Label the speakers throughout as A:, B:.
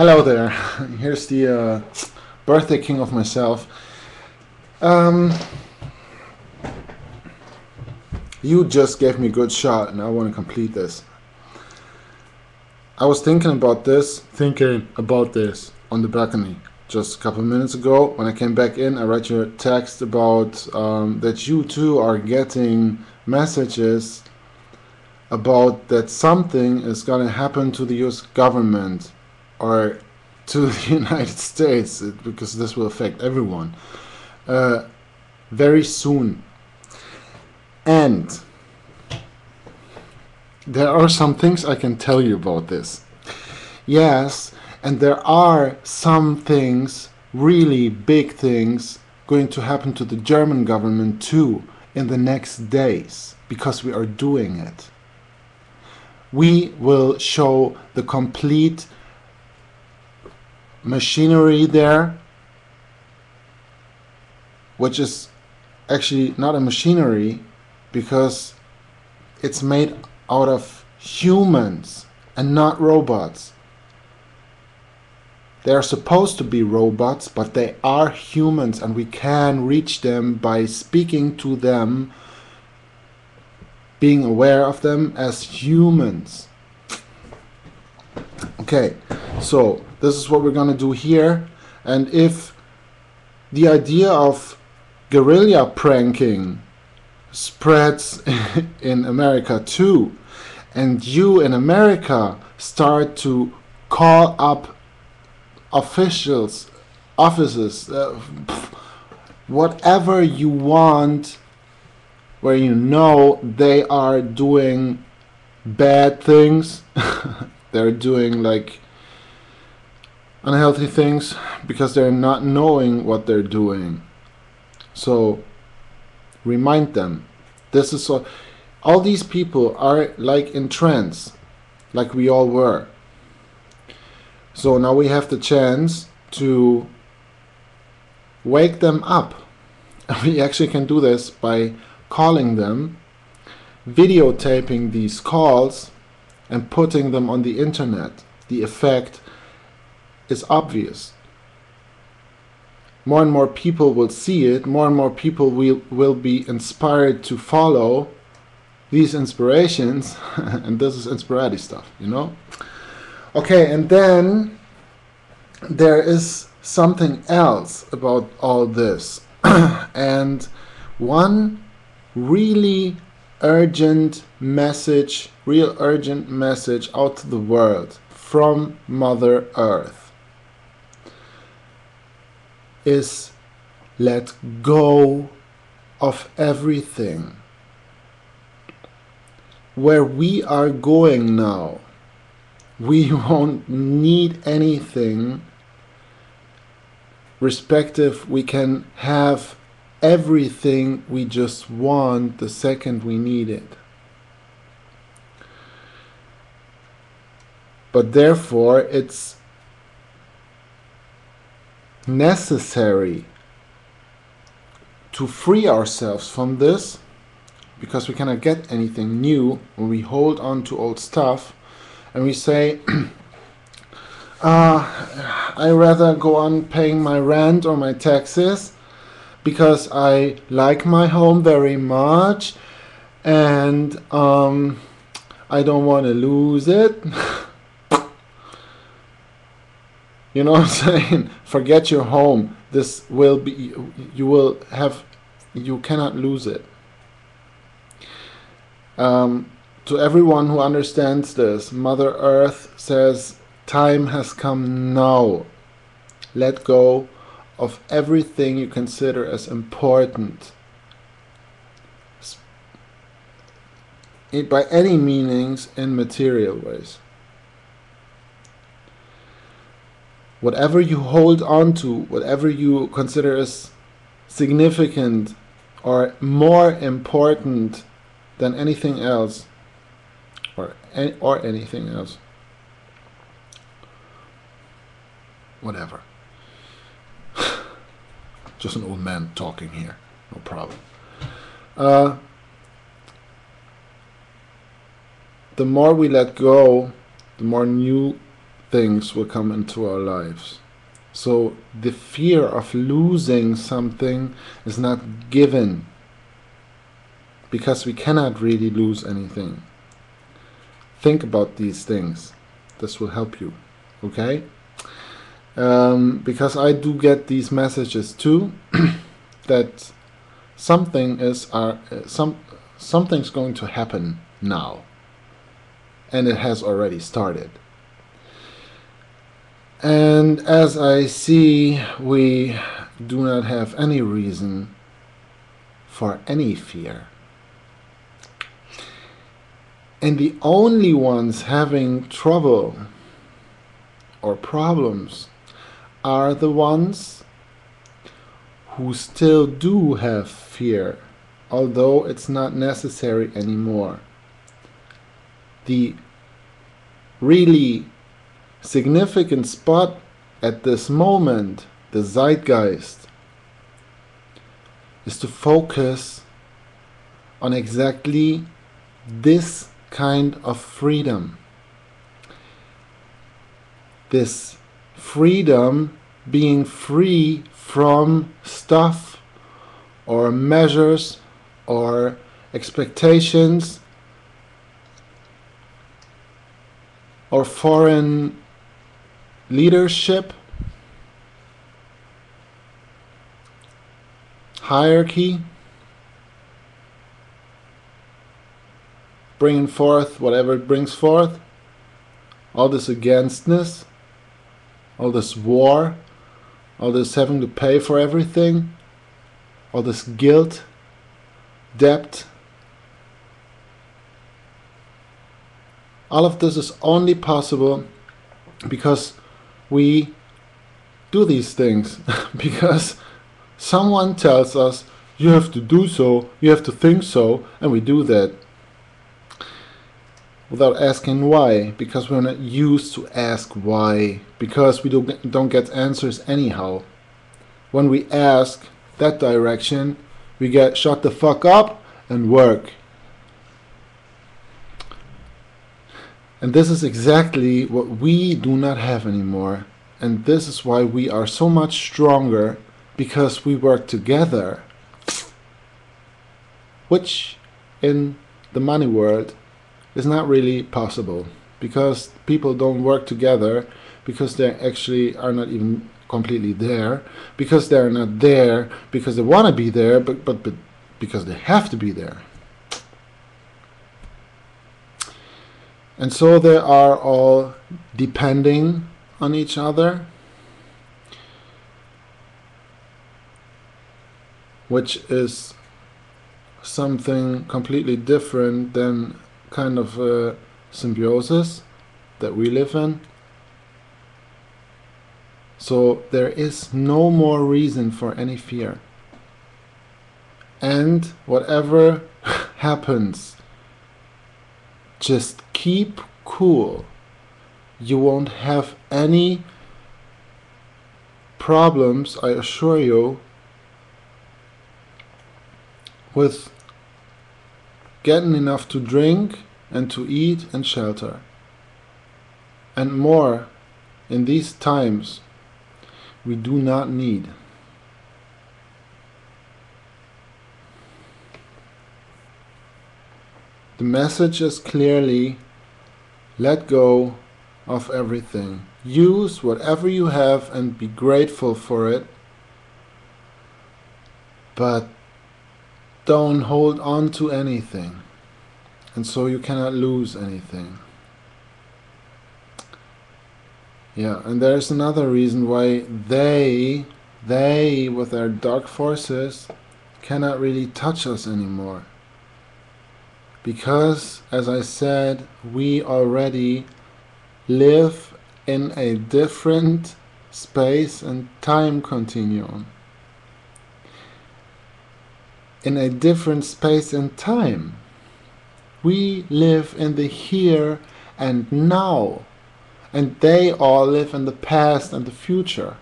A: Hello there. Here's the uh, birthday king of myself. Um, you just gave me a good shot, and I want to complete this. I was thinking about this, thinking about this on the balcony just a couple minutes ago. When I came back in, I read your text about um, that you too are getting messages about that something is going to happen to the US government or to the United States because this will affect everyone uh, very soon. And there are some things I can tell you about this. Yes, and there are some things, really big things, going to happen to the German government too in the next days because we are doing it. We will show the complete machinery there, which is actually not a machinery because it's made out of humans and not robots. They are supposed to be robots, but they are humans, and we can reach them by speaking to them, being aware of them as humans. Okay, so this is what we're going to do here. And if the idea of guerrilla pranking spreads in America too, and you in America start to call up officials, offices, uh, whatever you want, where you know they are doing bad things, they're doing like unhealthy things because they're not knowing what they're doing. So remind them. This is so all these people are like in trance, like we all were. So now we have the chance to wake them up. We actually can do this by calling them, videotaping these calls, and putting them on the internet. The effect is obvious. More and more people will see it, more and more people will, will be inspired to follow these inspirations, and this is inspirati stuff, you know? Okay, and then there is something else about all this, and one really urgent message, real urgent message out to the world from Mother Earth is let go of everything. Where we are going now, we won't need anything, respective, we can have everything we just want the second we need it. But therefore, it's necessary to free ourselves from this because we cannot get anything new when we hold on to old stuff and we say uh, I rather go on paying my rent or my taxes because I like my home very much and um, I don't want to lose it You know what I'm saying? Forget your home. This will be, you will have, you cannot lose it. Um, to everyone who understands this, Mother Earth says, time has come now. Let go of everything you consider as important. By any meanings in material ways. Whatever you hold on to, whatever you consider as significant or more important than anything else, or or anything else, whatever. Just an old man talking here, no problem. Uh, the more we let go, the more new things will come into our lives. So the fear of losing something is not given because we cannot really lose anything. Think about these things. This will help you. Okay? Um, because I do get these messages too that something is uh, some something's going to happen now and it has already started and as I see we do not have any reason for any fear and the only ones having trouble or problems are the ones who still do have fear, although it's not necessary anymore. The really significant spot at this moment, the zeitgeist, is to focus on exactly this kind of freedom. This freedom being free from stuff or measures or expectations or foreign leadership, hierarchy, bringing forth whatever it brings forth, all this againstness, all this war, all this having to pay for everything, all this guilt, debt. All of this is only possible because we do these things, because someone tells us you have to do so, you have to think so, and we do that without asking why because we're not used to ask why because we don't, don't get answers anyhow. When we ask that direction we get shut the fuck up and work and this is exactly what we do not have anymore. And this is why we are so much stronger because we work together which in the money world is not really possible because people don't work together because they actually are not even completely there because they're not there because they want to be there but, but but because they have to be there and so they are all depending on each other which is something completely different than kind of uh, symbiosis that we live in. So there is no more reason for any fear. And whatever happens, just keep cool. You won't have any problems, I assure you, with getting enough to drink and to eat and shelter. And more in these times we do not need. The message is clearly let go of everything. Use whatever you have and be grateful for it. But don't hold on to anything and so you cannot lose anything yeah and there's another reason why they they with their dark forces cannot really touch us anymore because as I said we already live in a different space and time continuum in a different space and time. We live in the here and now, and they all live in the past and the future.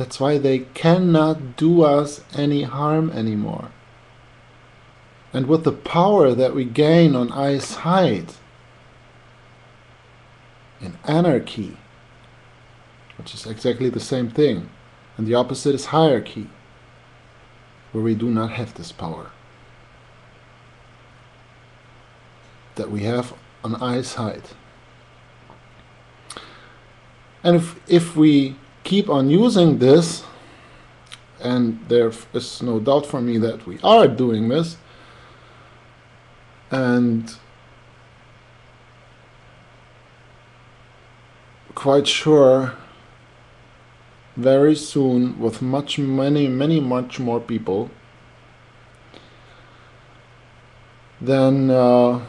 A: That's why they cannot do us any harm anymore. And with the power that we gain on eyesight in anarchy, which is exactly the same thing, and the opposite is hierarchy, where we do not have this power that we have on eyesight. And if, if we keep on using this, and there is no doubt for me that we are doing this, and quite sure very soon with much many many much more people then uh,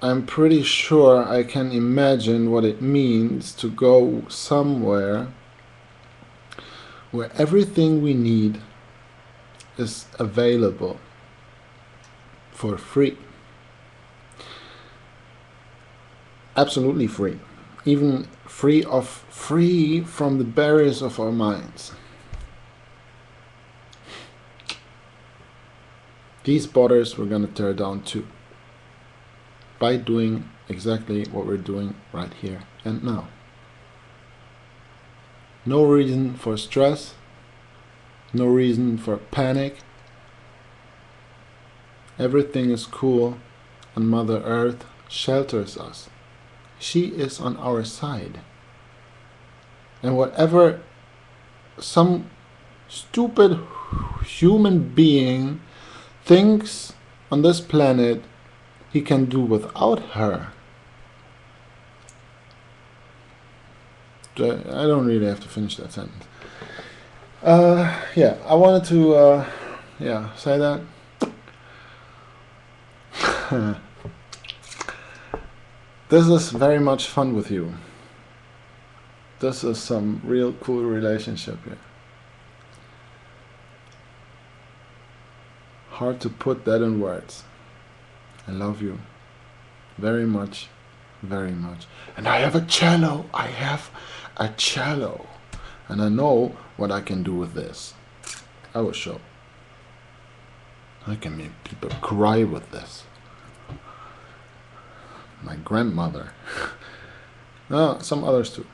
A: I'm pretty sure I can imagine what it means to go somewhere where everything we need is available for free. Absolutely free. Even free of free from the barriers of our minds. These borders we're going to tear down too by doing exactly what we're doing right here and now. No reason for stress, no reason for panic. Everything is cool and Mother Earth shelters us. She is on our side. And whatever some stupid human being thinks on this planet he can do without her. I don't really have to finish that sentence. Uh, yeah, I wanted to, uh, yeah, say that. this is very much fun with you. This is some real cool relationship here. Hard to put that in words. I love you very much, very much. And I have a cello. I have a cello. And I know what I can do with this. I will show. I can make people cry with this. My grandmother. no, ah, some others too.